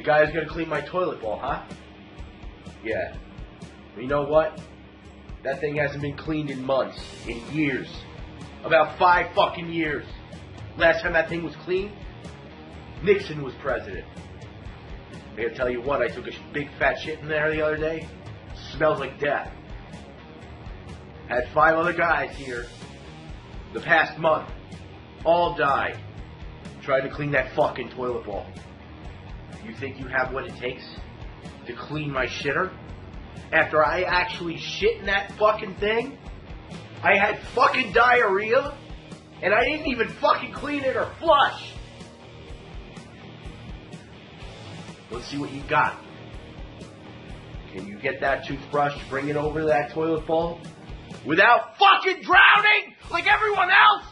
The guy who's gonna clean my toilet bowl, huh? Yeah. You know what? That thing hasn't been cleaned in months, in years. About five fucking years. Last time that thing was cleaned, Nixon was president. I gotta tell you what, I took a big fat shit in there the other day. Smells like death. Had five other guys here the past month. All died. Trying to clean that fucking toilet bowl. You think you have what it takes to clean my shitter? After I actually shit in that fucking thing? I had fucking diarrhea, and I didn't even fucking clean it or flush. Let's see what you got. Can you get that toothbrush, bring it over to that toilet bowl without fucking drowning like everyone else?